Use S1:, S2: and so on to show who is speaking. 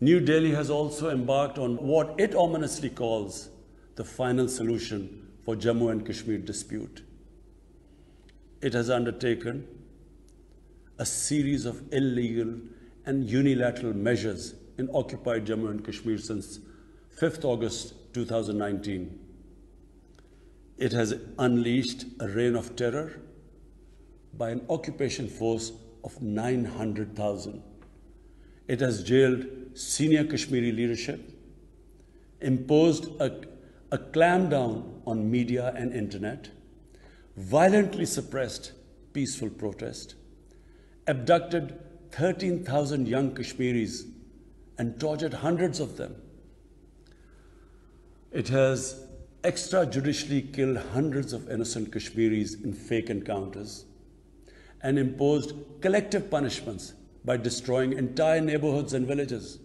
S1: New Delhi has also embarked on what it ominously calls the final solution for Jammu and Kashmir dispute. It has undertaken a series of illegal and unilateral measures in occupied Jammu and Kashmir since 5th August 2019. It has unleashed a reign of terror by an occupation force of 900,000. It has jailed senior Kashmiri leadership, imposed a, a clampdown on media and internet, violently suppressed peaceful protest, abducted 13,000 young Kashmiris and tortured hundreds of them. It has extrajudicially killed hundreds of innocent Kashmiris in fake encounters and imposed collective punishments by destroying entire neighborhoods and villages.